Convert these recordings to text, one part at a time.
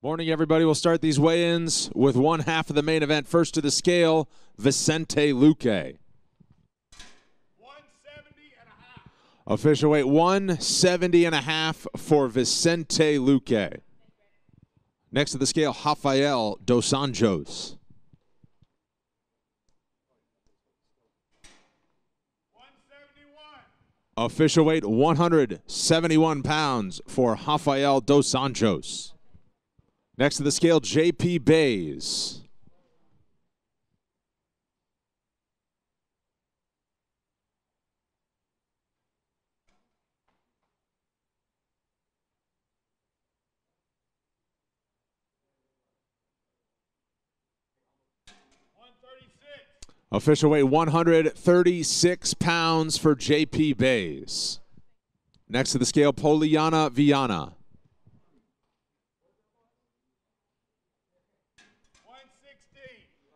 Morning, everybody. We'll start these weigh ins with one half of the main event. First to the scale, Vicente Luque. Official weight 170 and a half for Vicente Luque. Next to the scale, Rafael Dos Anjos. Official weight 171 pounds for Rafael Dos Anjos. Next to the scale, JP Buys. Official weight 136 pounds for JP Buys. Next to the scale, Polyana Viana.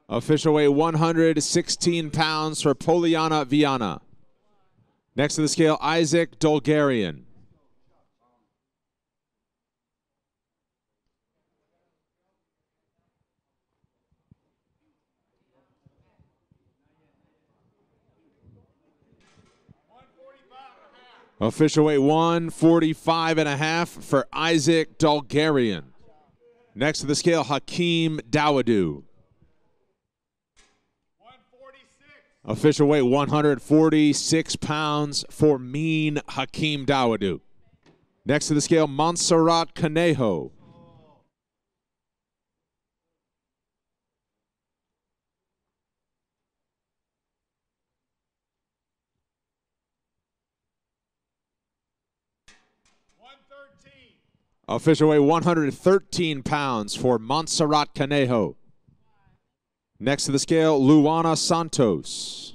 Official weight 116 pounds for Polyana Viana. Next to the scale, Isaac Dulgarian. Official weight 145 and a half for Isaac Dulgarian. Next to the scale, Hakeem Dawodu. Official weight 146 pounds for mean Hakeem Dawodu. Next to the scale, Montserrat Conejo. Official weight 113 pounds for Montserrat Conejo. Next to the scale, Luana Santos.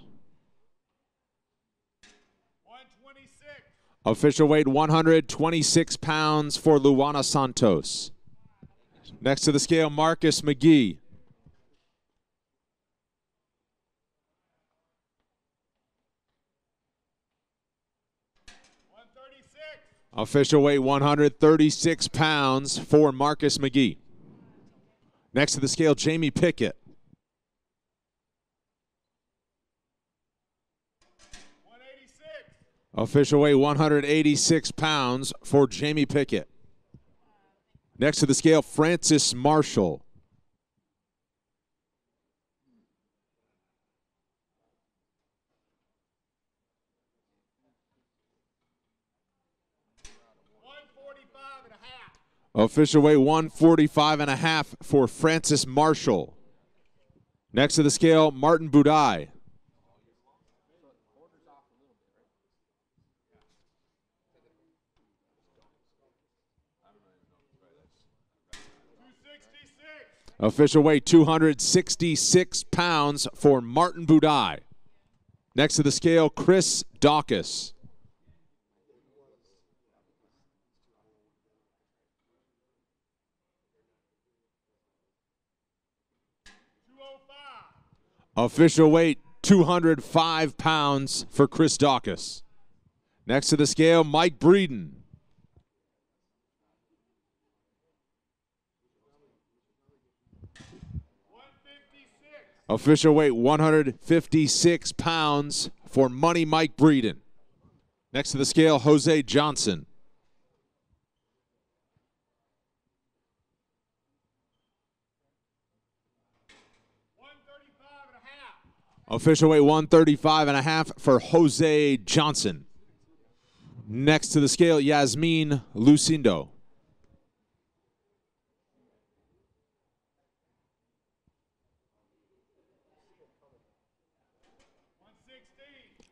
Official weight 126 pounds for Luana Santos. Next to the scale, Marcus McGhee. Official weight 136 pounds for Marcus McGhee. Next to the scale, Jamie Pickett. Official weight 186 pounds for Jamie Pickett. Next to the scale, Francis Marshall. Official weight 145 and a half for Francis Marshall. Next to the scale, Martin Buday. Official weight 266 pounds for Martin Buday. Next to the scale, Chris Daukaus. Official weight 205 pounds for Chris Daukaus. Next to the scale, Mike Breeden. Official weight 156 pounds for Money Mike Breeden. Next to the scale, Jose Johnson. Official weight 135 and a half for Jose Johnson. Next to the scale, Yasmin Lucindo.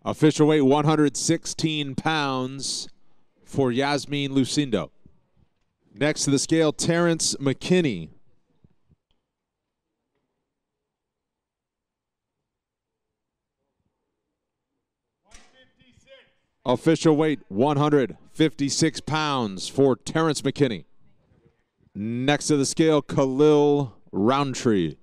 Official weight 116 pounds for Yasmin Lucindo. Next to the scale, Terrance McKinney. Official weight 156 pounds for Terrance McKinney. Next to the scale, Khalil Rountree.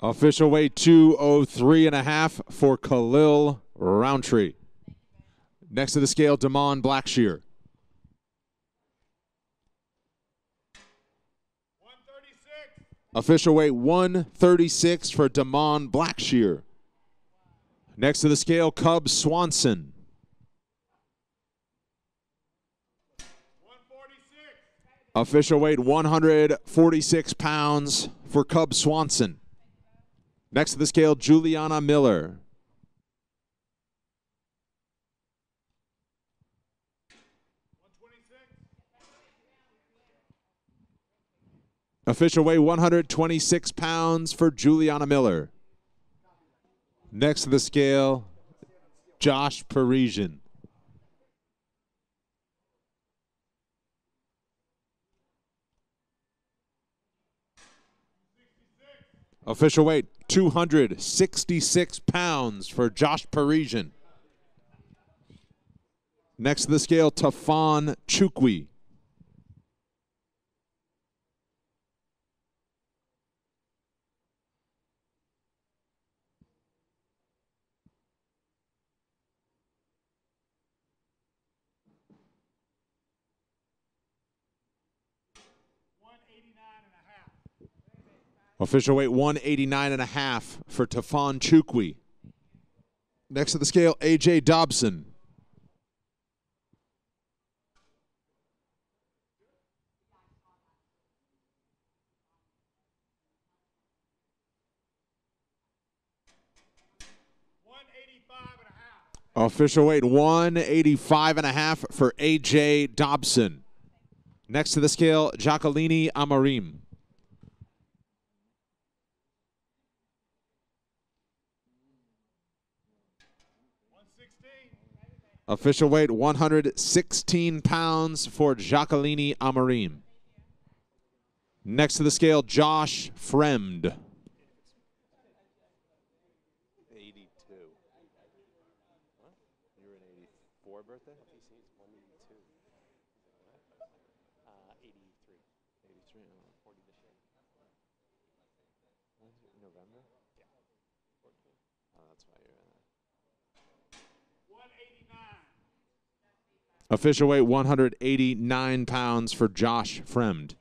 Official weight 203 and a half for Khalil Rountree. Next to the scale, Damon Blackshear. Official weight 136 for Damon Blackshear. Next to the scale, Cub Swanson. 146. Official weight 146 pounds for Cub Swanson. Next to the scale, Juliana Miller. Official weight 126 pounds for Juliana Miller. Next to the scale, Josh Parisian. Official weight 266 pounds for Josh Parisian. Next to the scale, Tafon Nchukwi. Official weight 189 and a half for Tafon Nchukwi. Next to the scale, AJ Dobson. Official weight 185 and a half for AJ Dobson. Next to the scale, Jaqueline Amorim. Official weight 116 pounds for Jaqueline Amorim. Next to the scale, Josh Fremd. 82. What? You were an 84 birthday? He's 182. Uh, 83. 83, uh, 40 this year. November? Yeah. 14. Oh, that's why you're in there. Official weight 189 pounds for Josh Fremd.